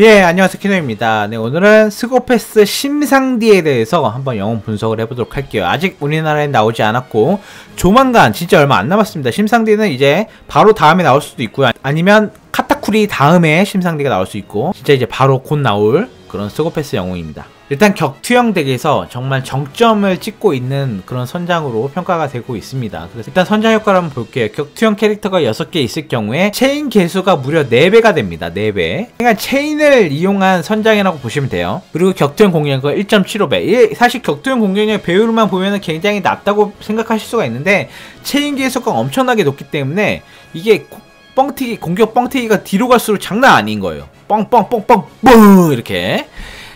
예, 안녕하세요. 키노입니다. 네, 오늘은 스고페스 심상디에 대해서 한번 영웅 분석을 해보도록 할게요. 아직 우리나라에 나오지 않았고, 조만간, 진짜 얼마 안 남았습니다. 심상디는 이제 바로 다음에 나올 수도 있고요. 아니면 카타쿠리 다음에 심상디가 나올 수 있고, 진짜 이제 바로 곧 나올 그런 스고페스 영웅입니다. 일단 격투형 덱에서 정말 정점을 찍고 있는 그런 선장으로 평가가 되고 있습니다. 그래서 일단 선장 효과를 한번 볼게요. 격투형 캐릭터가 6개 있을 경우에 체인 개수가 무려 4배가 됩니다. 4배. 그러니까 체인을 이용한 선장이라고 보시면 돼요. 그리고 격투형 공격력은 1.75배. 사실 격투형 공격력 배율만 보면 굉장히 낮다고 생각하실 수가 있는데 체인 개수가 엄청나게 높기 때문에 이게 뻥튀기 공격 뻥튀기가 뒤로 갈수록 장난 아닌 거예요. 뻥뻥뻥뻥 뻥 이렇게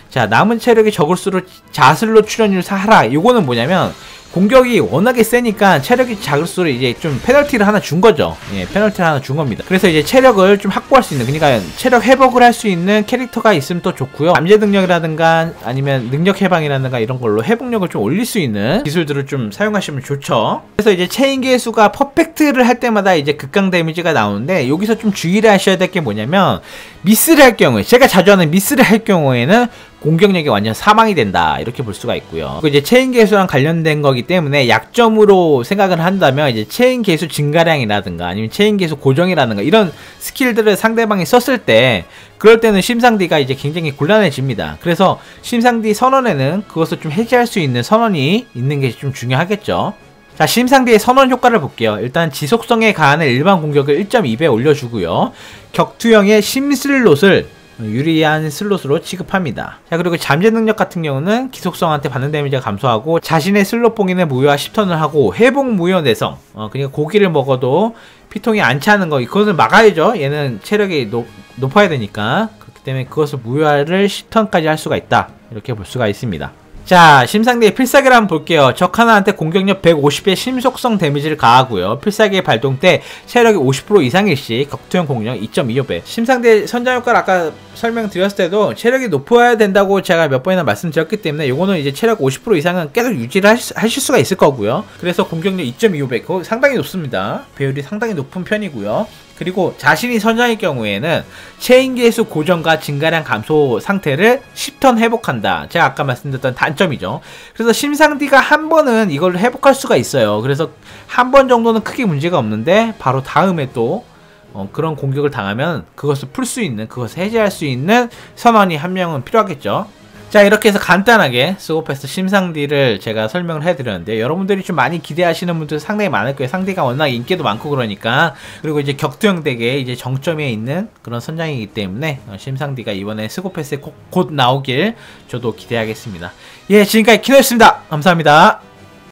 자 남은 체력이 적을수록 자슬롯 출현율 하락 요거는 뭐냐면 공격이 워낙에 세니까 체력이 작을수록 이제 좀 페널티를 하나 준 거죠. 예, 페널티를 하나 준 겁니다. 그래서 이제 체력을 좀 확보할 수 있는, 그러니까 체력 회복을 할 수 있는 캐릭터가 있으면 또 좋고요. 잠재 능력이라든가 아니면 능력 해방이라든가 이런 걸로 회복력을 좀 올릴 수 있는 기술들을 좀 사용하시면 좋죠. 그래서 이제 체인 개수가 퍼펙트를 할 때마다 이제 극강 데미지가 나오는데 여기서 좀 주의를 하셔야 될 게 뭐냐면 미스를 할 경우에 제가 자주 하는 미스를 할 경우에는 공격력이 완전 사망이 된다 이렇게 볼 수가 있고요. 이제 체인 개수랑 관련된 거기 때문에 약점으로 생각을 한다면 이제 체인 개수 증가량이라든가 아니면 체인 개수 고정이라든가 이런 스킬들을 상대방이 썼을 때 그럴 때는 심상디가 이제 굉장히 곤란해집니다. 그래서 심상디 선원에는 그것을 좀 해제할 수 있는 선원이 있는 게 좀 중요하겠죠. 자 심상디의 선원 효과를 볼게요 일단 지속성에 가한 일반 공격을 1.2배 올려주고요 격투형의 심슬롯을 유리한 슬롯으로 취급합니다. 자 그리고 잠재 능력 같은 경우는 기속성한테 받는 데미지가 감소하고 자신의 슬롯 봉인을 무효화 10턴을 하고 회복 무효 내성 어, 그러니까 고기를 먹어도 피통이 안 차는 거 그것을 막아야죠. 얘는 체력이 높, 높아야 되니까 그렇기 때문에 그것을 무효화를 10턴까지 할 수가 있다. 이렇게 볼 수가 있습니다. 자 심상디의 필살기를 한번 볼게요. 적 하나한테 공격력 150의 심속성 데미지를 가하고요. 필살기의 발동 때 체력이 50% 이상일 시 격투형 공격 2.25배. 심상디 선장 효과를 아까 설명드렸을 때도 체력이 높아야 된다고 제가 몇 번이나 말씀드렸기 때문에 요거는 이제 체력 50% 이상은 계속 유지를 하실 수가 있을 거고요. 그래서 공격력 2.25배 그거 상당히 높습니다. 배율이 상당히 높은 편이고요 그리고 자신이 선장일 경우에는 체인 개수 고정과 증가량 감소 상태를 10턴 회복한다. 제가 아까 말씀드렸던 단점이죠. 그래서 심상디가 한 번은 이걸 회복할 수가 있어요. 그래서 한 번 정도는 크게 문제가 없는데 바로 다음에 또 어, 그런 공격을 당하면 그것을 풀 수 있는, 그것을 해제할 수 있는 선원이 한 명은 필요하겠죠. 자 이렇게 해서 간단하게 스고페스 심상디를 제가 설명을 해드렸는데 여러분들이 좀 많이 기대하시는 분들 상당히 많을 거예요. 상디가 워낙 인기도 많고 그러니까. 그리고 이제 격투형 덱에 이제 정점에 있는 그런 선장이기 때문에 어, 심상디가 이번에 스고패스에 곧, 곧 나오길 저도 기대하겠습니다. 예 지금까지 키노였습니다. 감사합니다